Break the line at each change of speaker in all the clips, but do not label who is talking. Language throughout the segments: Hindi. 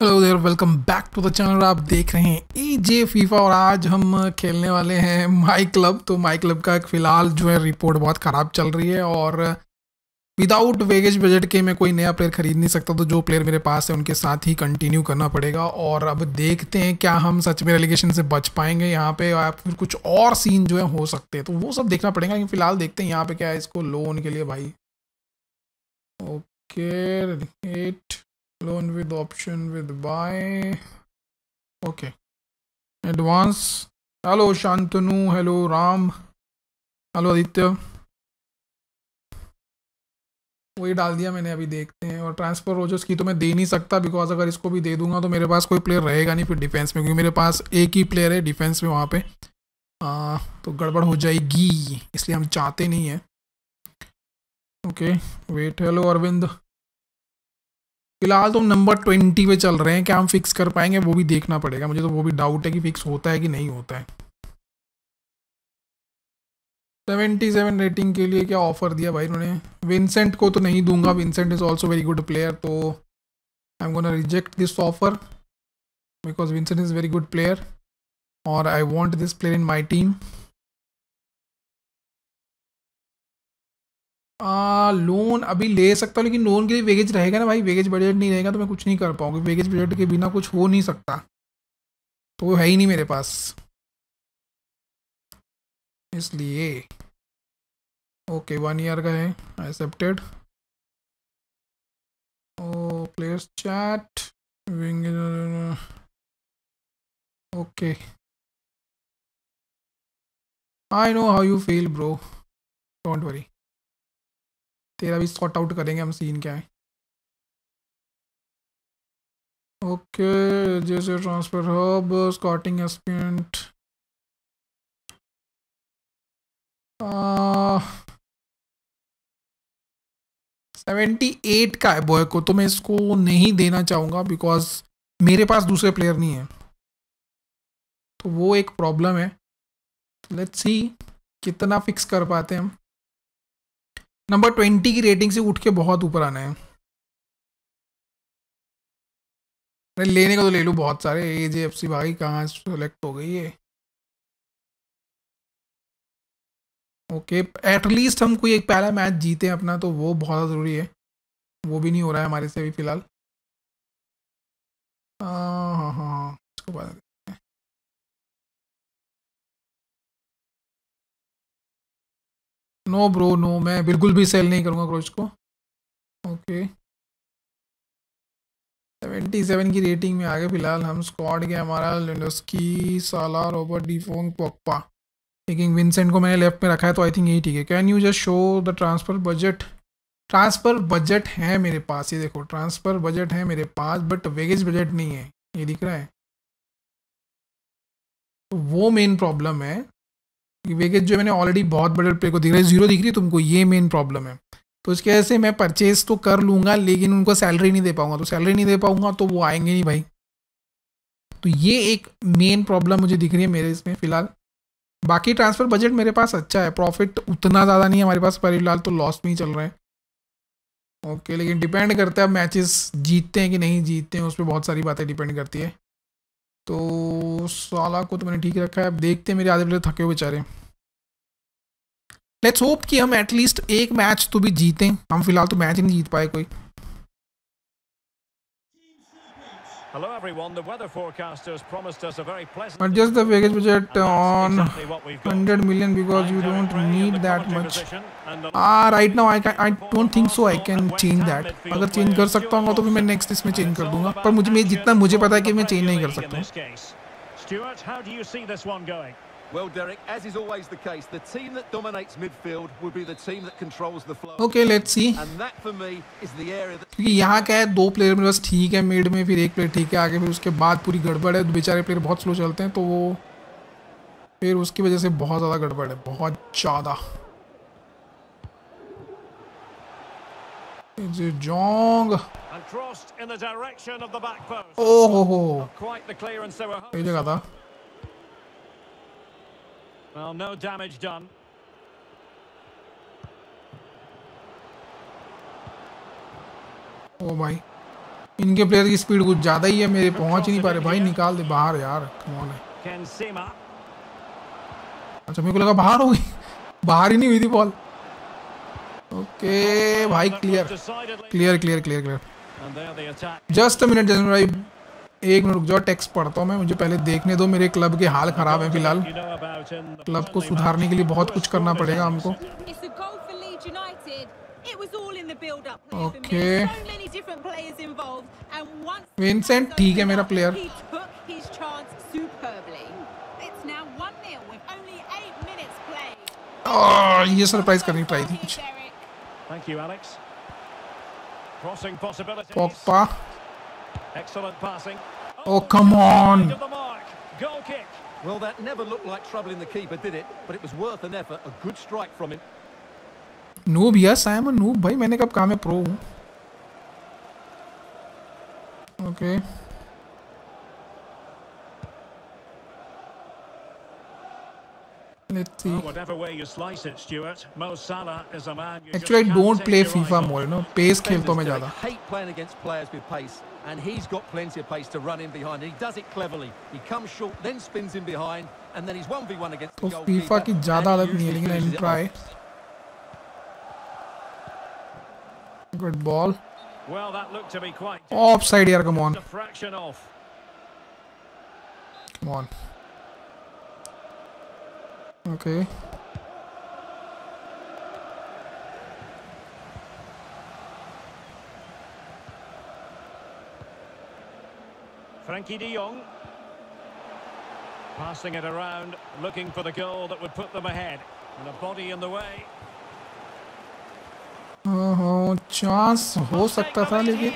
Hello there welcome back to the channel आप देख रहे हैं ई जे फीफा और आज हम खेलने वाले हैं माई क्लब तो माई क्लब का फ़िलहाल जो है रिपोर्ट बहुत ख़राब चल रही है और विदाउट वेगेज बजट के मैं कोई नया प्लेयर ख़रीद नहीं सकता। तो जो प्लेयर मेरे पास है, उनके साथ ही कंटिन्यू करना पड़ेगा और अब देखते हैं क्या हम सच में रेलीगेशन से बच पाएँगे यहाँ पे या फिर कुछ और सीन जो है हो सकते हैं। तो वो सब देखना पड़ेगा क्योंकि फ़िलहाल देखते हैं यहाँ पे क्या है इसको लोन के लिए भाई। Okay at loan with option with buy. Okay. Advance. Hello shantanu. Hello ram. Hello Aditya वही डाल दिया मैंने अभी देखते हैं। और ट्रांसफ़र रोजर्स की तो मैं दे नहीं सकता बिकॉज़ अगर इसको भी दे दूँगा तो मेरे पास कोई प्लेयर रहेगा नहीं फिर डिफेंस में क्योंकि मेरे पास एक ही प्लेयर है डिफेंस में वहाँ पे। आ, तो गड़बड़ हो जाएगी इसलिए हम चाहते नहीं हैं। ओके वेट हेलो अरविंद फ़िलहाल तो हम नंबर ट्वेंटी पे चल रहे हैं, क्या हम फिक्स कर पाएँगे, वो भी देखना पड़ेगा। मुझे तो वो भी डाउट है कि फिक्स होता है कि नहीं होता है। सेवेंटी सेवन रेटिंग के लिए क्या ऑफ़र दिया भाई उन्होंने विंसेंट को तो नहीं दूँगा Vincent is also very good player तो I am gonna reject this offer because Vincent is very good player और I want this player in my team uh, loan अभी ले सकता हूँ लेकिन लोन के लिए वेगेज रहेगा ना भाई? वेगेज बजट नहीं रहेगा तो मैं कुछ नहीं कर पाऊँगी। वेगेज बजट के बिना कुछ हो नहीं सकता। तो वो है ही नहीं मेरे पास। इसलिए ओके वन ईयर का है। Accepted O players chat wing okay I know how you feel bro don't worry तेरा भी सॉर्ट आउट करेंगे हम सीन क्या है। ओके जैसे transfer hub scouting एस्पेंट seventy eight का है बॉय को तो मैं इसको नहीं देना चाहूँगा बिकॉज़ मेरे पास दूसरे प्लेयर नहीं है। तो वो एक प्रॉब्लम है। लेट्स सी कितना फिक्स कर पाते हैं हम। नंबर ट्वेंटी की रेटिंग से उठ के बहुत ऊपर आना है। लेने का तो ले लूँ बहुत सारे। ए जे एफ़ सी भाई, कहाँ सेलेक्ट हो गई है ओके एटलीस्ट हम कोई एक पहला मैच जीते अपना तो वो बहुत ज़रूरी है। वो भी नहीं हो रहा है हमारे से अभी फ़िलहाल। नो ब्रो नो मैं बिल्कुल भी सेल नहीं करूँगा क्रोच को। ओके सेवेंटी सेवन की रेटिंग में आगे फ़िलहाल। हम स्क्वाड के हमारा लिंडस्की साला रॉबर्ट डीफोंग पोक्पा लेकिन विंसेंट को मैंने लेफ़्ट में रखा है तो आई थिंक यही ठीक है। Can you just show the transfer budget transfer budget है मेरे पास, ये देखो। ट्रांसफ़र बजट है मेरे पास बट वेगेज बजट नहीं है। ये दिख रहा है। तो वो मेन प्रॉब्लम है। वेगेज जो मैंने ऑलरेडी बहुत बड़े प्ले को दिख रहा है ज़ीरो दिख रही है तुमको ये मेन प्रॉब्लम है। तो इसके वजह से मैं परचेज तो कर लूँगा, लेकिन उनको सैलरी नहीं दे पाऊँगा। तो सैलरी नहीं दे पाऊँगा तो वो आएँगे नहीं भाई। तो ये एक मेन प्रॉब्लम मुझे दिख रही है मेरे इसमें, फ़िलहाल। बाकी ट्रांसफ़र बजट मेरे पास अच्छा है प्रॉफिट उतना ज़्यादा नहीं है हमारे पास फ़िलहाल तो लॉस में ही चल रहे हैं। ओके लेकिन डिपेंड करता है मैचेस जीतते हैं कि नहीं जीतते हैं, उस पर बहुत सारी बातें डिपेंड करती है। तो साला को तो मैंने ठीक रखा है। अब देखते हैं मेरे आधे प्लेयर थके हुए बेचारे। लेट्स होप कि हम एटलीस्ट एक मैच तो भी जीतें। हम फ़िलहाल तो मैच ही नहीं जीत पाए कोई।
Hello everyone, the weather forecasters promised us a very pleasant...
Adjust the package budget on 100 million because you don't need that much. Ah, right now I I don't think so I can change that. अगर change कर सकता हूँ तो I मैं next इसमें change कर दूँगा पर मुझे जितना मुझे पता है कि मैं change नहीं कर सकता
Stuart, how do you see this one going?
Well, Derek, as is always the case, the team that dominates midfield will be the team that controls the flow.
Okay, let's see.
And that for me is the area that
क्योंकि यहाँ क्या है दो प्लेयर मेरे पास ठीक है मिड में फिर एक प्लेयर ठीक है आगे फिर उसके बाद पूरी गड़बड़ है बेचारे प्लेयर बहुत स्लो चलते हैं तो वो फिर उसकी वजह से बहुत ज़्यादा गड़बड़ है बहुत ज़्यादा जोंग ओहो हो ये जगह था
Well, no damage done.
ओ भाई। इनके प्लेयर की स्पीड कुछ ज़्यादा ही है मेरे पहुँच ही नहीं पा रहे। भाई निकाल दे बाहर यार कौन है अच्छा मेरे को लगा बाहर हो गई बाहर ही नहीं हुई थी बॉल ओके भाई clear
clear clear clear clear.
Just minute just भाई। एक मिनट रुक जाओ टेक्स्ट पढ़ता हूँ मैं मुझे पहले देखने दो मेरे क्लब के हाल खराब है फ़िलहाल। क्लब को सुधारने के लिए बहुत कुछ करना पड़ेगा हमको।
ओके
विंसेंट ठीक है मेरा
प्लेयर
ah, ये सरप्राइज़ करनी ट्राई थी कुछ।
Thank Excellent passing.
Oh, come on.
Wide of the mark. Goal kick.
Well, that never looked like troubling the keeper, did it? But it was worth an effort. A good strike from him.
Noob yes I am noob भाई मैंने कब कहा मैं प्रो हूँ okay let's see
Well, whatever way you slice it, Stuart, Mo Salah is a man you
actually I
just
don't
can't
play
take your
FIFA
eyes off.
More no pace खेलता हूँ मैं
Defenders,
ज़्यादा
Derek, hate playing against players with pace, and he's got plenty of pace to run in behind. And he does it cleverly. He comes short, then spins in behind, and then he's 1v1 against
तो
the
फीफा
goalkeeper.
की ज़्यादा
and he
आदत नहीं है
usually
लेकिन I
finishes it
try
off.
Good ball
Well, that looked to be quite
offside यार come on
a fraction off.
Come on okay
Frankie de Jong. Passing it around, looking for the goal that would put them ahead. And a body in the way.
Chance हो सकता था लेकिन.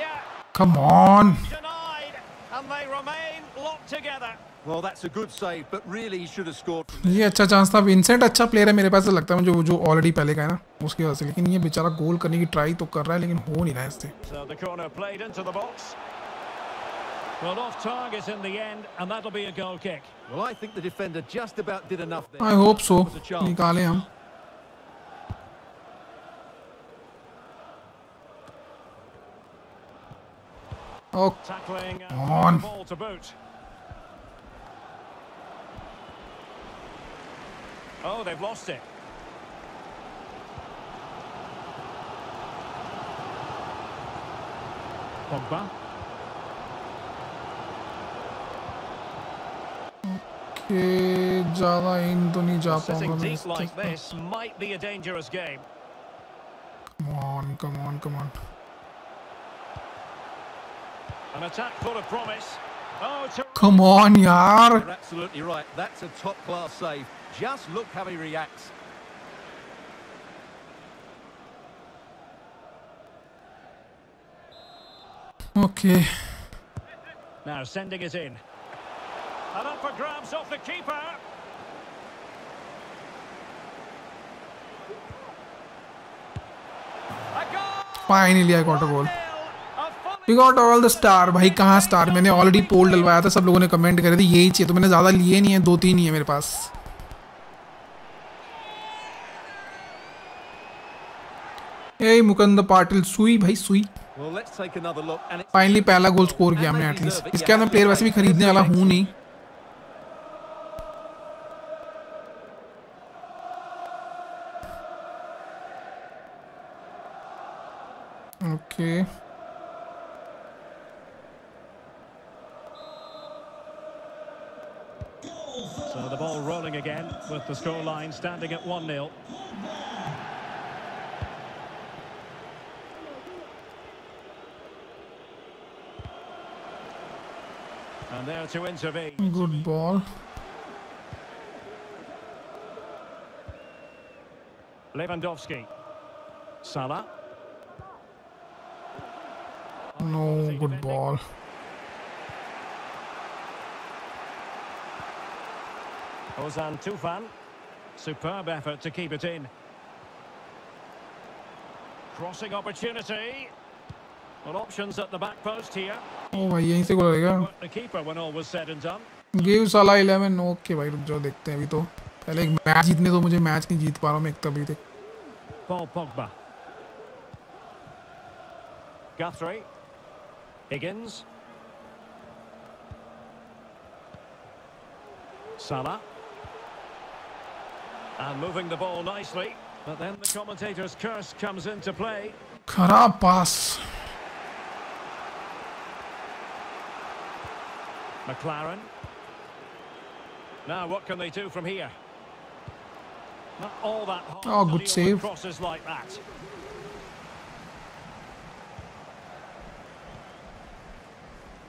Come on
Denied. And they remain locked together.
Well, that's a good save, but really he should have scored. From
ये अच्छा चांस था विंसेंट अच्छा प्लेयर है मेरे पास लगता है मुझे वो जो ऑलरेडी पहले का है ना उसकी वजह से लेकिन ये बेचारा गोल करने की ट्राई तो कर रहा है लेकिन हो नहीं रहा है इससे
Well, off target in the end, and that'll be a goal kick.
Well, I think the defender just about did enough there.
I hope so
Was a chance.
निकाले हम ओ
Tackling and
On.
the ball to boot. Oh, they've lost it. Pogba.
के ज्यादा इन तो नहीं जा
Sitting
पाऊंगा मैं
deep
इस
like this might be a dangerous game.
Come on come on come on
An attack full of promise. Oh, to
come on यार
You're absolutely right. That's a top-class save. Just look how he reacts.
Okay
now sending it in. And up for grabs off the keeper. A goal!
Finally I got a goal
A fully
we got all the star भाई कहाँ स्टार मैंने ऑलरेडी पोल डलवाया था सब लोगों ने कमेंट करे थे यही चाहिए। तो मैंने ज़्यादा लिए नहीं है दो तीन ही है मेरे पास। ए मुकंद पाटिल सुई भाई सुई। फाइनली पहला गोल स्कोर किया हमने एटलीस्ट इसके अंदर प्लेयर वैसे भी खरीदने वाला हूँ नहीं।
The scoreline standing at 1-0. And there to intervene.
Good ball.
Lewandowski. Salah.
No, good ball.
Ozan Tufan. Superb effort to keep it in. Crossing opportunity. Well, options at the back post here.
ओ भाई यहीं से गोल लगेगा
But the keeper when all was said and done.
Give साला 11 ओके भाई रुक जाओ देखते हैं अभी तो पहले एक मैच जीतने दो मुझे मैच नहीं जीत पा रहा हूँ मैं एक तभी तक
Paul Pogba. Guthrie. Higgins. Salah. And moving the ball nicely. But then the commentator's curse comes into play.
Khara.
McLaren. Now what can they do from here? Not all that
oh, good save.
crosses like that.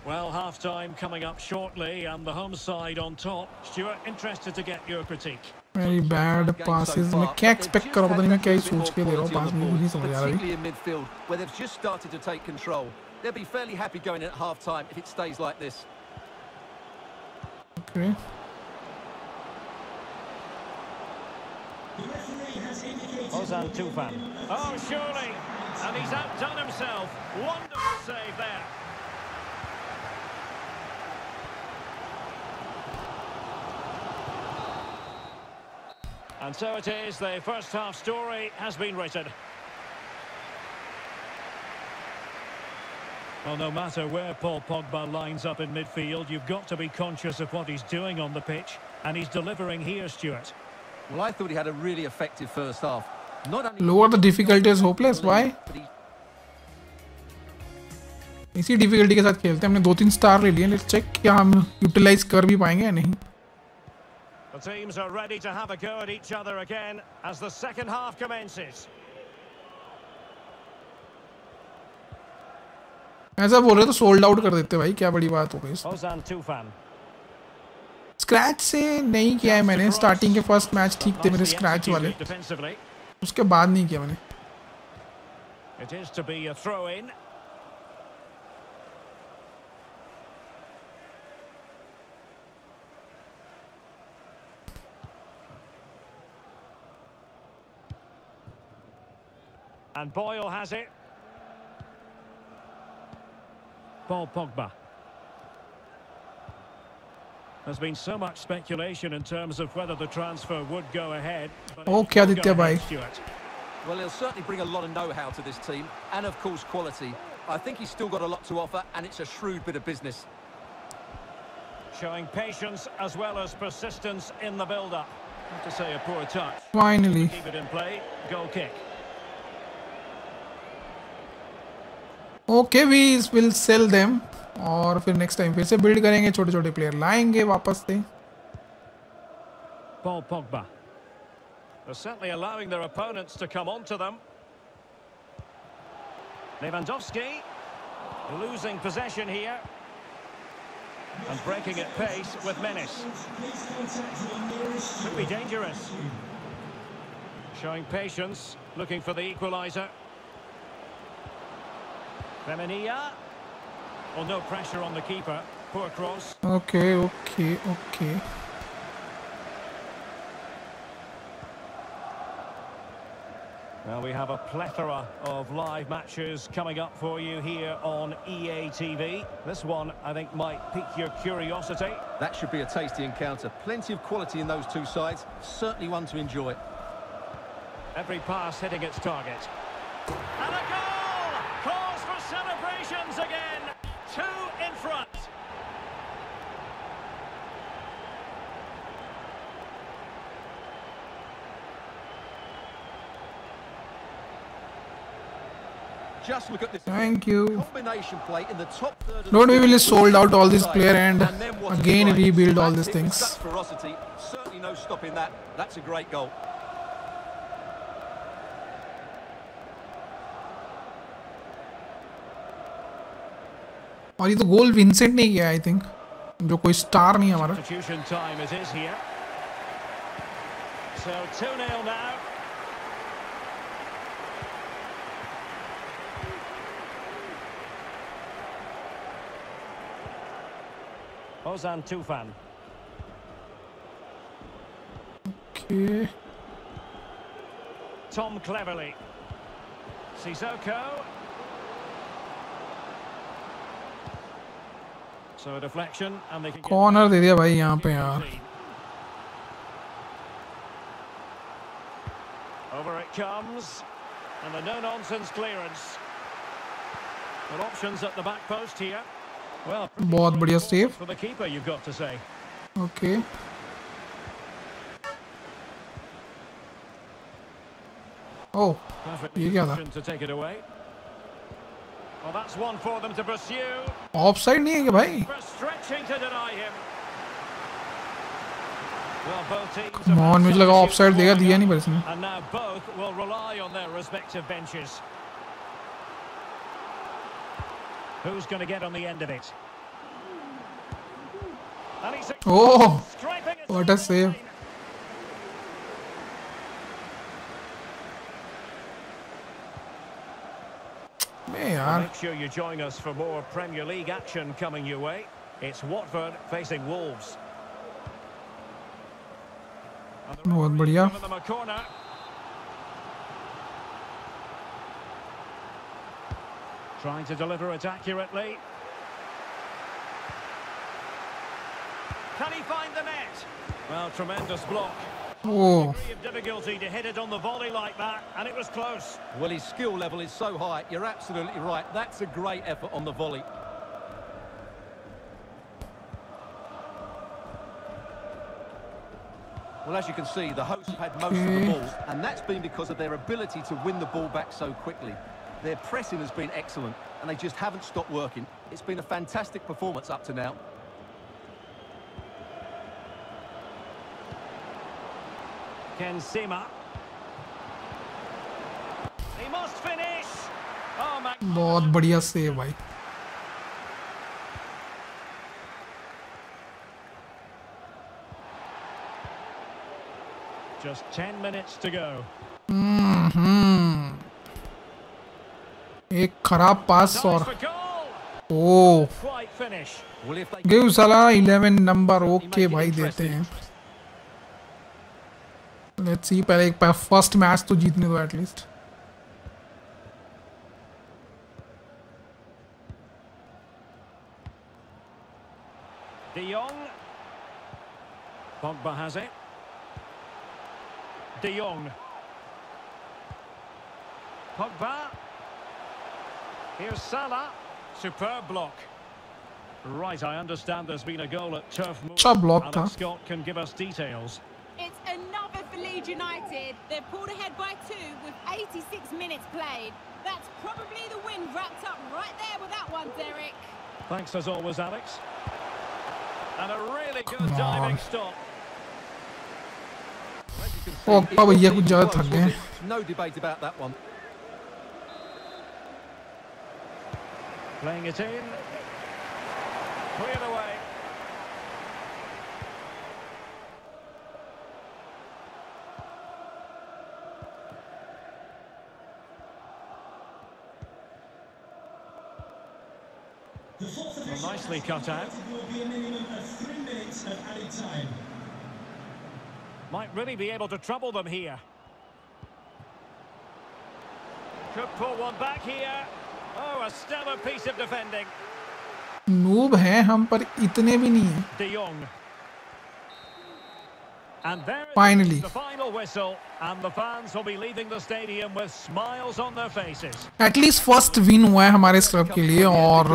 Well, half-time coming up shortly and the home side on top. Stuart, interested to get your critique.
Very bad passes मैं क्या एक्सपेक्ट कर रहा हूँ पता नहीं मैं क्या ही सोच के दे रहा हूँ पास मुझे नहीं समझ आ रहा अभी
particularly in midfield, where they've just started to take control. They'll be fairly happy going in at half-time if it stays like this.
Okay
Ozan Tufan. Oh, surely. And he's outdone himself. Wonderful save there. And so it is, the first half story has been written. Well, no matter where Paul Pogba lines up in midfield, you've got to be conscious of what he's doing on the pitch. And he's delivering here, Stuart.
Well, I thought he had a really effective first half. Not only
lower the difficulty is hopeless why
but he
इसी डिफिकल्टी के साथ खेलते हैं हमने दो तीन स्टार ले लिए लेट्स चेक क्या हम यूटिलाइज कर भी पाएंगे या नहीं
The teams are ready to have a go at each other again as the second half commences.
ऐसा बोल रहे तो सोल्ड आउट कर देते भाई क्या बड़ी बात हो गई स्क्रैच से नहीं किया है मैंने स्टार्टिंग के फ़र्स्ट मैच ठीक थे मेरे स्क्रैच वाले। उसके बाद नहीं किया मैंने।
And Boyle has it. Paul Pogba. There's been so much speculation in terms of whether the transfer would go ahead.
Okay, Aditya
Bhai.
Well, he'll certainly bring a lot of know-how to this team, and of course quality. I think he's still got a lot to offer, and it's a shrewd bit of business.
Showing patience as well as persistence in the build-up. To say a poor touch.
Finally.
Keep it in play. Goal kick.
Okay we will sell them और फिर नेक्स्ट टाइम फिर से बिल्ड करेंगे छोटे छोटे प्लेयर लाएंगे वापस से
Paul Pogba. They're certainly allowing their opponents to come onto them. Lewandowski losing possession here. And breaking at pace with menace. Could be dangerous. Showing patience, looking for the equaliser. Femenia. Well, oh, no pressure on the keeper. Poor cross.
Okay, okay, okay.
Well, we have a plethora of live matches coming up for you here on EA TV. This one, I think, might pique your curiosity.
That should be a tasty encounter. Plenty of quality in those two sides. Certainly one to enjoy.
Every pass hitting its target. And a goal! Two in front.
Just look at this.
Thank you.
Combination play in the top third
Don't we
really
sold out all this player and,
and
again rebuild all these things.
Certainly no stopping that. That's a great goal.
और ये तो गोल विंसेंट ने किया आई थिंक जो कोई स्टार नहीं है हमारा
Substitution time it is here. So 2-0 now. Ozan Tufan.
Okay
Tom Cleverley. Sissoko.
Corner दे दिया भाई यहाँ पे यार
Over it comes. And the no-nonsense clearance. Well, options at the back post here. Well,
बहुत बढ़िया save
for the keeper, you've got to say.
Okay oh
Perfect
ये क्या था?
position to take it away.
Offside नहीं है क्या भाई
For stretching to deny him. Well, both teams have
Come on,
had
मुझे
some
लगा
issues
offside देगा,
scoring
दिया
up,
नहीं पर इसने।
And now both will rely on their respective benches. Who's going to get on the end of it? And he's
Oh,
striping it
what a save.
line.
मैं यार
Make sure you join us for more Premier League action coming your way. It's Watford facing Wolves. And the
बहुत
referee's
बढ़िया
given them a corner. Trying to deliver it accurately. Can he find the net? Well, tremendous block.
Oh
Degree of difficulty to hit it on the volley like that, and it was close.
Well, his skill level is so high. You're absolutely right. That's a great effort on the volley. Well, as you can see, the hosts have had most of the
mm.
ball, and that's been because of their ability to win the ball back so quickly. Their pressing has been excellent, and they just haven't stopped working. It's been a fantastic performance up to now.
Ken Sema. He must finish. Oh, my.
बहुत बढ़िया सेव भाई
Just 10 minutes to go.
हम्म एक खराब पास और
they
गिव साला 11 नंबर ओके भाई देते हैं लेट्स सी पहले एक फर्स्ट मैच तो जीतने दो at least
De Jong. Pogba has it. De Jong. Pogba. Here's Salah. Superb block. Right, I understand there's been a goal at Turf Moor.
अच्छा block था।
Alex Scott can give us details.
It's another for Leeds United. They're pulled ahead by two with 86 minutes played. That's probably the win wrapped up right there with that one, Derek.
Thanks as always, Alex. And a really good
Come
diving
on.
stop.
As you can see,
Oh,
it
Papa,
wasn't
ये कुछ ज़्यादा
close,
थक
was
गए।
it? No debate about that one.
Playing it in. Cleared away. Well, nicely cut out. Might really be able to trouble them here. Could pull one back here. Oh, a stellar piece of defending.
Noob हैं हम पर इतने भी नहीं हैं
De Jong. And there
Finally.
the final whistle, and the fans will be leaving the stadium with smiles on their faces.
At least first win हुआ है हमारे इस क्लब के लिए और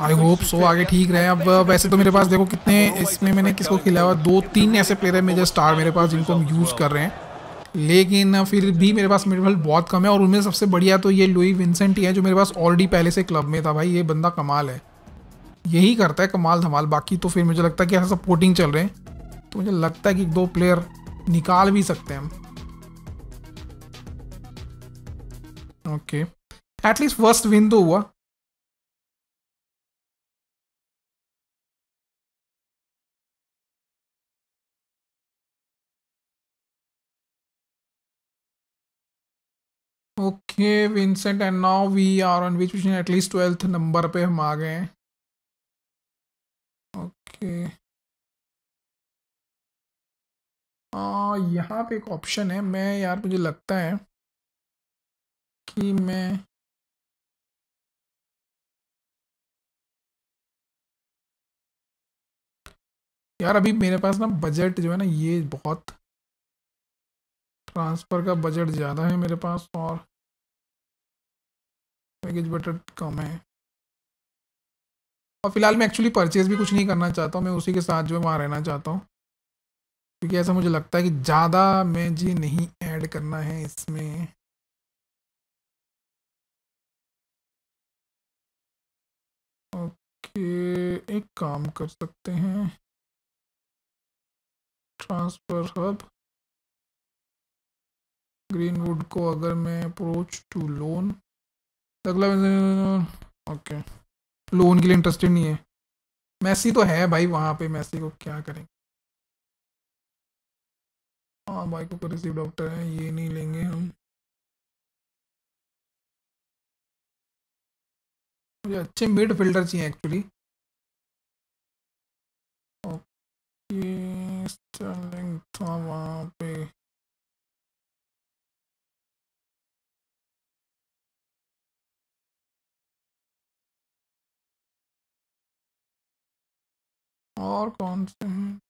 आई होप सो आगे ठीक रहे। अब वैसे तो मेरे पास देखो कितने इसमें मैंने किसको खिलाया हुआ दो तीन ऐसे प्लेयर है मेजर स्टार मेरे पास जिनको हम यूज़ कर रहे हैं। लेकिन फिर भी मेरे पास मिडफील्ड बहुत कम है और उनमें सबसे बढ़िया तो ये लुई विंसेंट ही है जो मेरे पास ऑलरेडी पहले से क्लब में था भाई। ये बंदा कमाल है। यही करता है कमाल धमाल। बाकी तो फिर मुझे लगता है कि ऐसा सपोर्टिंग चल रहे हैं। तो मुझे लगता है कि दो प्लेयर निकाल भी सकते हैं हम। ओके एटलीस्ट फ़र्स्ट विन तो हुआ। Okay Vincent and now we are on which at least twelfth number पे हम आ गए हैं। ओके आ, यहाँ पे एक ऑप्शन है। मैं, यार, मुझे लगता है कि मैं यार, अभी मेरे पास ना बजट जो है ना, ये बहुत ट्रांसफ़र का बजट ज़्यादा है मेरे पास और पैकेज बजट कम है। और फ़िलहाल मैं एक्चुअली परचेज भी कुछ नहीं करना चाहता हूँ। मैं उसी के साथ जो है वहाँ रहना चाहता हूँ। क्योंकि ऐसा मुझे लगता है कि ज़्यादा मैं जी नहीं ऐड करना है इसमें। ओके, एक काम कर सकते हैं। Transfer hub. ग्रीनवुड को अगर मैं अप्रोच टू लोन। अगला ओके। लोन के लिए इंटरेस्टेड नहीं है। मैसी तो है भाई, वहाँ पे मैसी को क्या करें हाँ भाई को रिसीव डॉक्टर है, ये नहीं लेंगे हम। मुझे अच्छे मिड फ़िल्टर चाहिए एक्चुअली ओके, स्टर्लिंग था वहाँ पे। और कौन से हैं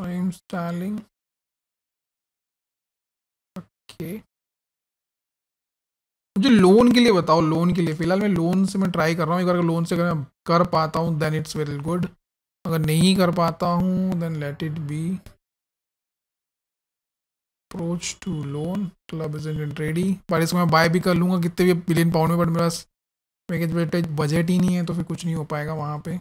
मेरे टाइम स्टाइलिंग ओके मुझे लोन के लिए बताओ लोन के लिए। फ़िलहाल मैं लोन से मैं ट्राई कर रहा हूँ। एक बार लोन से अगर मैं कर पाता हूँ देन इट्स वेरी गुड अगर नहीं कर पाता हूँ then let it be approach to loan club is ready पर इसको मैं बाय भी कर लूँगा। कितने भी बिलियन पाउंड में बट मेरे पास वेटेज बजट ही नहीं है तो फिर कुछ नहीं हो पाएगा वहाँ पे।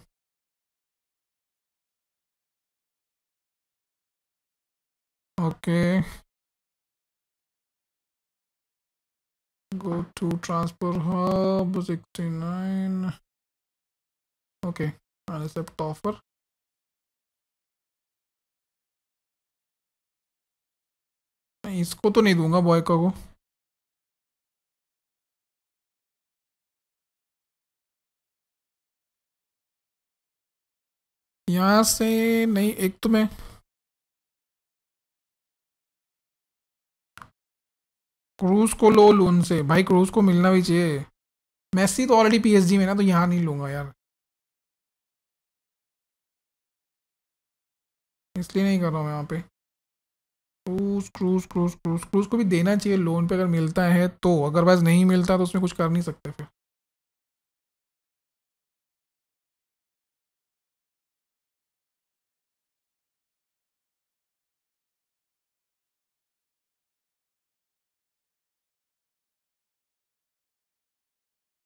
Okay go to transfer hub 69 okay I'll accept offer इसको तो नहीं दूँगा बॉय को यहाँ से नहीं एक तो मैं क्रूज को लो लोन से। भाई क्रूज को मिलना भी चाहिए। मैसी तो ऑलरेडी पीएसजी में ना तो यहाँ नहीं लूँगा यार। इसलिए नहीं कर रहा हूँ यहाँ पे। Cruz Cruz Cruz Cruz Cruz को भी देना चाहिए लोन पे अगर मिलता है तो। अगर वाइज़ नहीं मिलता तो उसमें कुछ कर नहीं सकते फिर।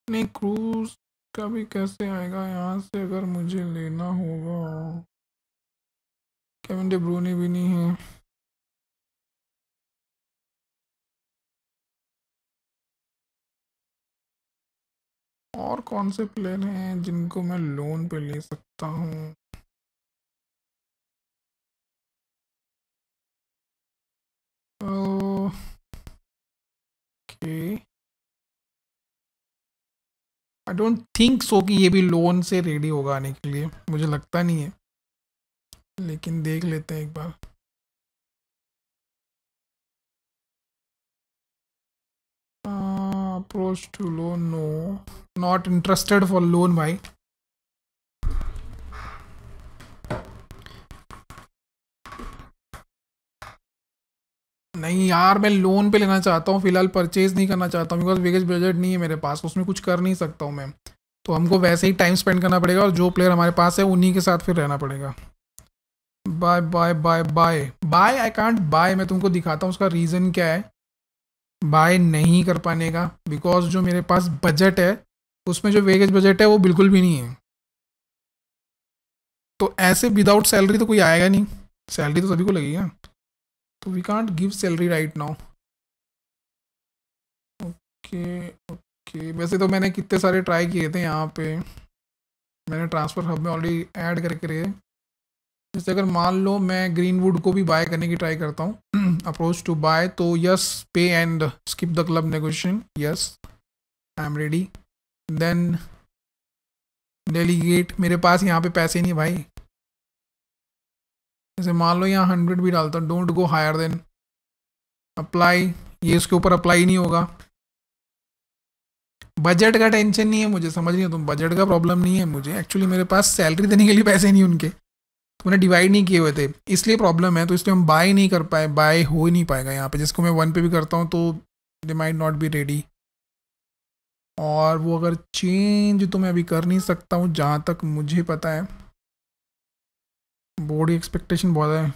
नहीं क्रूज का भी कैसे आएगा? यहाँ से अगर मुझे लेना होगा। केविन डे ब्रूनी भी नहीं है। और कौन से प्लेयर हैं जिनको मैं लोन पे ले सकता हूँ? Okay I don't think so कि ये भी लोन से रेडी होगा आने के लिए। मुझे लगता नहीं है। लेकिन देख लेते हैं एक बार। Approach to loan no not interested for loan भाई। नहीं यार, मैं लोन पे लेना चाहता हूँ, फ़िलहाल परचेज नहीं करना चाहता हूँ बिकॉज़ बिगेस्ट बजट नहीं है मेरे पास, उसमें कुछ कर नहीं सकता हूँ मैं। तो हमको वैसे ही टाइम स्पेंड करना पड़ेगा और जो प्लेयर हमारे पास है, उन्हीं के साथ फिर रहना पड़ेगा। Bye bye bye bye bye I can't bye मैं तुमको दिखाता हूँ उसका रीज़न क्या है। बाय नहीं कर पाने का बिकॉज़ जो मेरे पास बजट है, उसमें जो वेगेज बजट है, वो बिल्कुल भी नहीं है। तो ऐसे विदाउट सैलरी तो कोई आएगा नहीं। सैलरी तो सभी को लगेगा तो we can't give salary right now okay okay वैसे तो मैंने कितने सारे ट्राई किए थे यहाँ पे। मैंने ट्रांसफ़र हब में ऑलरेडी ऐड करके रहे। जैसे अगर मान लो मैं ग्रीनवुड को भी बाय करने की ट्राई करता हूँ। अप्रोच टू बाय तो yes pay and skip the club negotiation yes I am ready then delegate मेरे पास यहाँ पे पैसे नहीं भाई। जैसे मान लो यहाँ हंड्रेड भी डालता हूँ don't go higher then apply ये उसके ऊपर अप्लाई नहीं होगा। बजट का टेंशन नहीं है मुझे, समझ नहीं हो तुम? बजट का प्रॉब्लम नहीं है मुझे। एक्चुअली मेरे पास सैलरी देने के लिए पैसे नहीं उनके। तो मैंने डिवाइड नहीं किए हुए थे। इसलिए प्रॉब्लम है तो इसलिए हम बाय नहीं कर पाए बाय हो ही नहीं पाएगा यहाँ पे। जिसको मैं वन पे भी करता हूँ तो they might not be ready और वो अगर चेंज तो मैं अभी कर नहीं सकता हूँ, जहाँ तक मुझे पता है। बोर्ड एक्सपेक्टेशन बहुत है।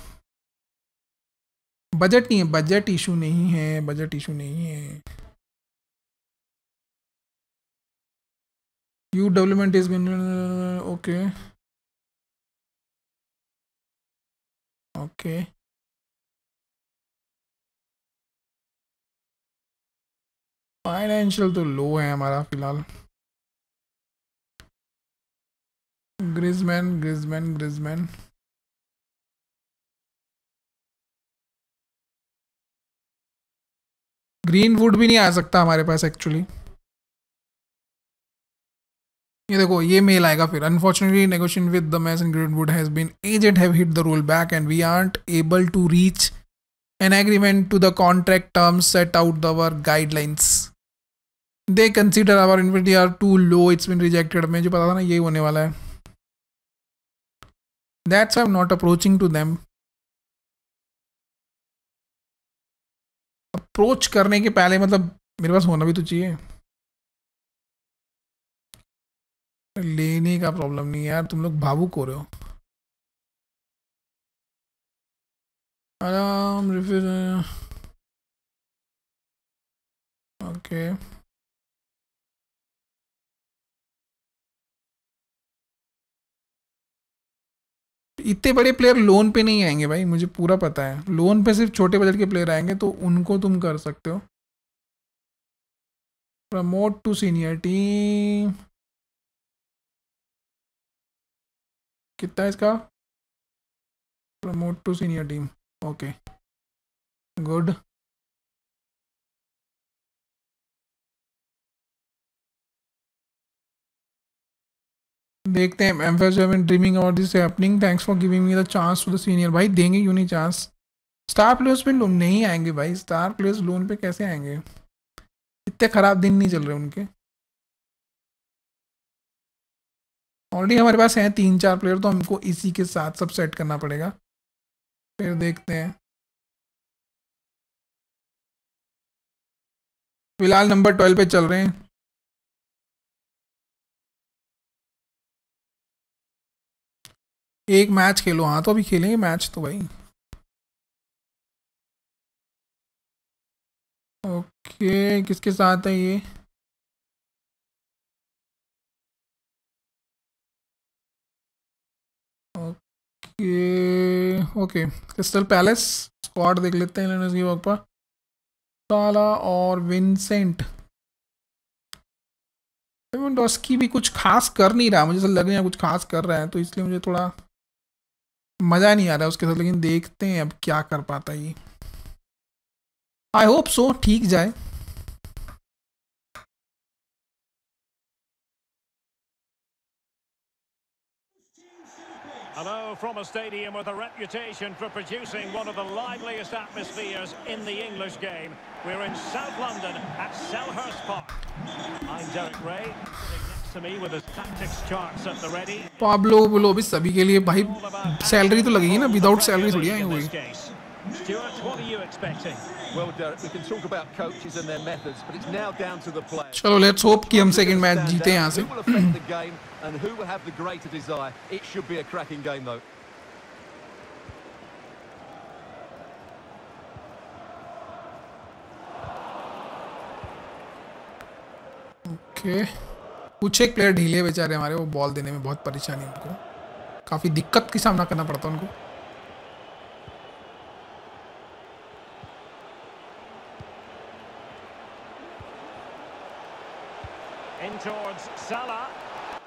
बजट नहीं है बजट इशू नहीं है बजट इशू नहीं है। You development is okay okay financial तो लो है हमारा फ़िलहाल। Griezmann Griezmann Griezmann green would भी नहीं आ सकता हमारे पास एक्चुअली ये देखो, ये मेल आएगा फिर. Unfortunately negotiation with the Mason Greenwood has been aged have hit the roll back and we are able to reach an agreement to the contract terms set out their guidelines they consider our invent are too low it's been rejected मैं जो पता था ना, यही होने वाला है. That's I am not approaching to them approach करने के पहले मतलब मेरे पास होना भी तो चाहिए। लेने का प्रॉब्लम नहीं यार, तुम लोग भावुक हो रहे हो। आराम ओके इतने बड़े प्लेयर लोन पे नहीं आएँगे भाई, मुझे पूरा पता है। लोन पे सिर्फ़ छोटे बजट के प्लेयर आएँगे तो उनको तुम कर सकते हो। प्रमोट टू सीनियर टीम कितना है इसका? Promote to senior team okay good देखते हैं। एम्फेस have been dreaming about this happening thanks for giving me the chance to the senior भाई, देंगे क्यों नहीं चांस स्टार प्लेयर्स पे लोन नहीं आएँगे भाई। स्टार प्लेयर्स लोन पे कैसे आएँगे? इतने ख़राब दिन नहीं चल रहे उनके। ऑलरेडी हमारे पास हैं तीन चार प्लेयर तो हमको इसी के साथ सब सेट करना पड़ेगा। फिर देखते हैं। फ़िलहाल नंबर ट्वेल्व पे चल रहे हैं। एक मैच खेलो हाँ तो अभी खेलेंगे मैच तो भाई। ओके, किसके साथ है ये? Okay okay, Crystal Palace, squad देख लेते हैं लेने की वक्त पर। साला और विंसेंट। डॉस्की भी कुछ खास कर नहीं रहा, मुझे लग रहा है कुछ खास कर रहा है तो इसलिए मुझे थोड़ा मज़ा नहीं आ रहा उसके साथ लेकिन देखते हैं अब क्या कर पाता ये आई होप सो ठीक जाए
Hello from a stadium with a reputation for producing one of the liveliest atmospheres in the English game. We're in South London at Selhurst Park. I'm Derek Ray. The ready.
Pablo बोलो अभी सभी के लिए भाई सैलरी तो लगेगी ना विदाउट सैलरी थोड़ी
the players.
चलो लेट्स होप कि हम सेकंड मैच जीते यहाँ से
Who will
कुछ एक प्लेयर ढीले बेचारे हमारे वो बॉल देने में बहुत परेशानी उनको काफ़ी दिक्कत की सामना करना पड़ता उनको।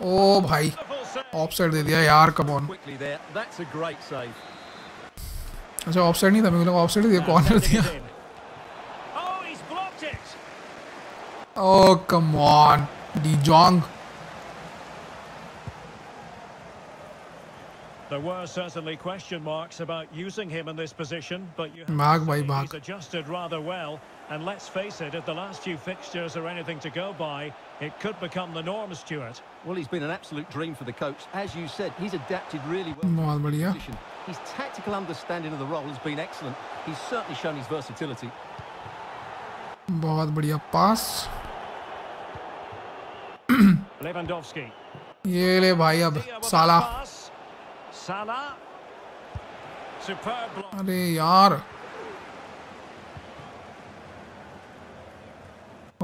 ओ भाई ऑफ़ साइड दे दिया यार
कमोन
अच्छा ऑफ़ साइड नहीं था मैंने ऑफ़ साइड दिया कॉर्नर दिया। ओ come on oh, De Jong
There were certainly question marks about using him in this position, but you have
भाग
to
भाई,
say
भाग।
he's adjusted rather well. And let's face it, if the last few fixtures are anything to go by, it could become the norm, Stuart.
Well, he's been an absolute dream for the coach. As you said, he's adapted really well. to
बहुत
the
बढ़िया
position. His tactical understanding of the role has been excellent. He's certainly shown his versatility.
बहुत बढ़िया पास
Lewandowski.
ये ले भाई अब
Dia with
साला
that pass. Salah. Superb block.
अरे यार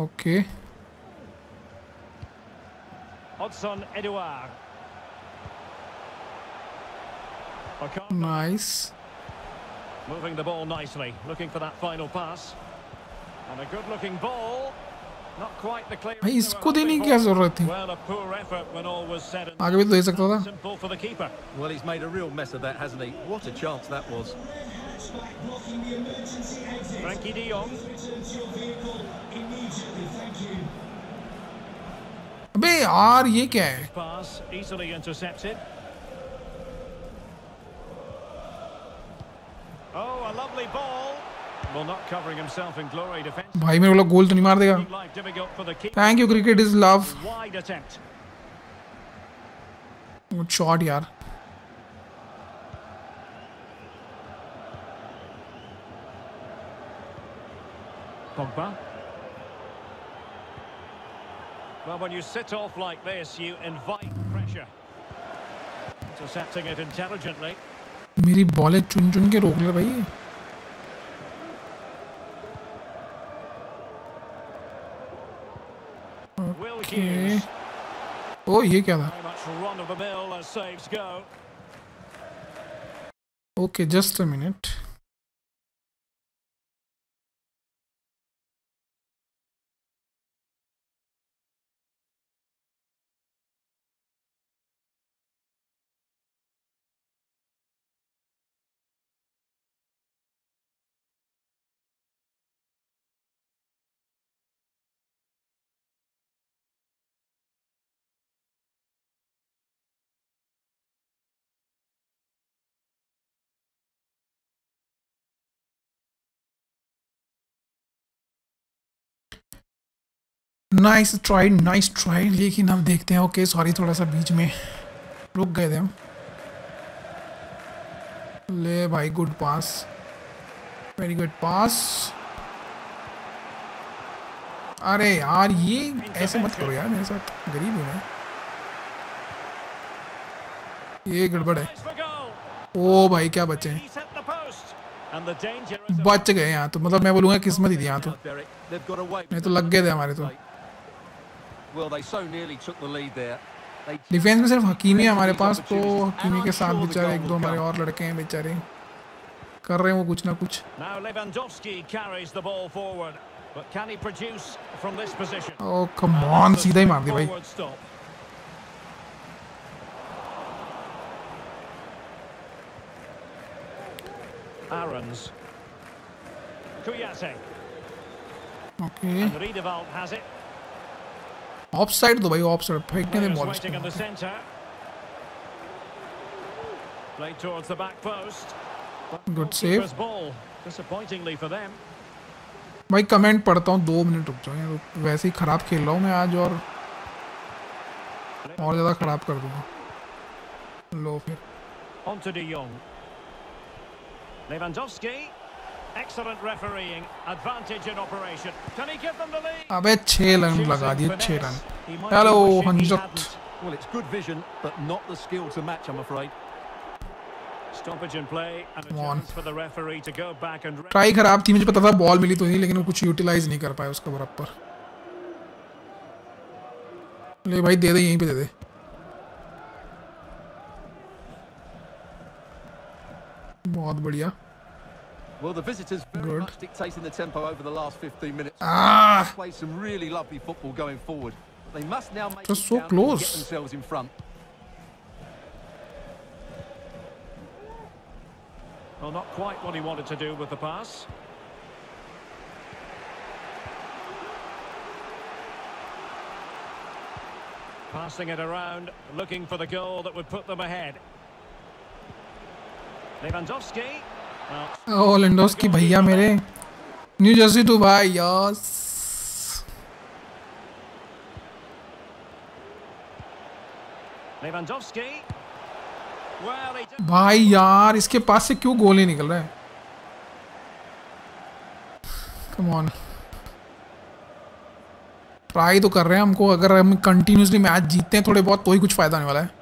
okay
Hodson Edouard. Ocon
nice
moving the ball nicely, looking for that final pass. And a good-looking ball.
भाई इसको देने की क्या जरूरत थी
Well, a poor effort when all was said and
आगे भी तो दे सकता था
simple for the keeper.
Well, he's made a real mess of that, hasn't he? What a chance that was.
Frankie de Jong.
अबे यार ये क्या है
Pass easily intercepted. Oh, a lovely ball. Well, not covering himself in glory defence.
भाई मेरे को लगा गोल तो नहीं मार देगा
Making life difficult for the keeper.
Thank you cricket is love
Wide attempt.
Good shot यार
Pogba. Well, when you sit off like this, you invite pressure. Intercepting it intelligently.
मेरी बॉलें चुन चुन के रोक ले भाई ओ oh, ये क्या था? Okay just a minute nice try nice try लेकिन अब देखते हैं ओके सॉरी थोड़ा सा बीच में रुक गए थे हम। ले भाई good pass very good pass अरे यार ये ऐसे मत करो यार मेरे साथ गरीब हूँ मैं। ये गड़बड़ है. ओ भाई क्या बचे हैं। बच गए यहाँ तो। मतलब मैं बोलूँगा किस्मत ही थी यहाँ तो. नहीं तो लग गए थे हमारे तो
Well, they so nearly took the lead there. They
defence में सिर्फ़ हकीमी है हमारे पास तो हकीमी के साथ बेचारे एक दो हमारे और लड़के हैं बेचारे। कर रहे हैं वो कुछ ना कुछ। कम oh, सीधा ही मार दिया भाई।
Aaron's. Kuyate.
Okay.
And has it.
Off side दो तो भाई ऑफ़ साइड फेंकने दे बॉल गुड सेव भाई कमेंट पढ़ता हूँ दो मिनट रुक जाओ। तो वैसे ही खराब खेल रहा हूँ मैं आज और और ज़्यादा खराब कर दूँगा। लो फिर।
Excellent refereeing. Advantage in operation. Can he give them the lead?
अबे छः रन लगा दिए
Choosing
छः run
He might be
hello
wishing he
हंजत.
Well, it's good vision, but not the skill to match, I'm afraid.
Stoppage in play and a chance for the referee to go back and
try खराब थी मुझे पता था बॉल मिली तो नहीं लेकिन वो कुछ यूटिलाइज नहीं कर पाया उसका बराबर ले भाई दे दे यहीं पे दे दे बहुत बढ़िया
Well, the visitors very
Good.
much dictating the tempo over the last 15 minutes.
Ah,
Played some really lovely football going forward. They must now make
was
it
so close.
get themselves in front.
Well, not quite what he wanted to do with the pass. Passing it around, looking for the goal that would put them ahead. Lewandowski. Well,
oh Lewandowski भैया मेरे। न्यू जर्सी टू भाई यस. भाई यार इसके पास से क्यों गोल नहीं निकल रहा है? कम ऑन ट्राई तो कर रहे हैं हमको अगर हम कंटिन्यूसली मैच जीतते हैं थोड़े बहुत तो ही कुछ फ़ायदा होने वाला है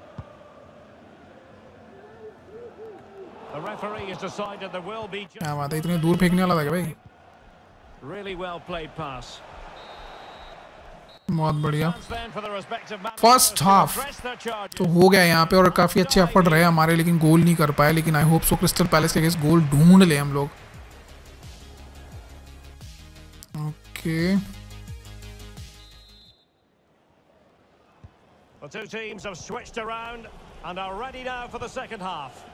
The referee has decided there will be
क्या बात है इतने दूर फेंकने वाला था भाई? बहुत बढ़िया।
फ़र्स्ट हाफ़
तो हो गया यहाँ पे और काफ़ी अच्छे एफर्ट रहे हमारे लेकिन गोल नहीं कर पाए लेकिन I hope so Crystal Palace के अगेंस्ट गोल ढूंढ ले हम लोग। Okay
The two teams have switched around and are ready now for the second half.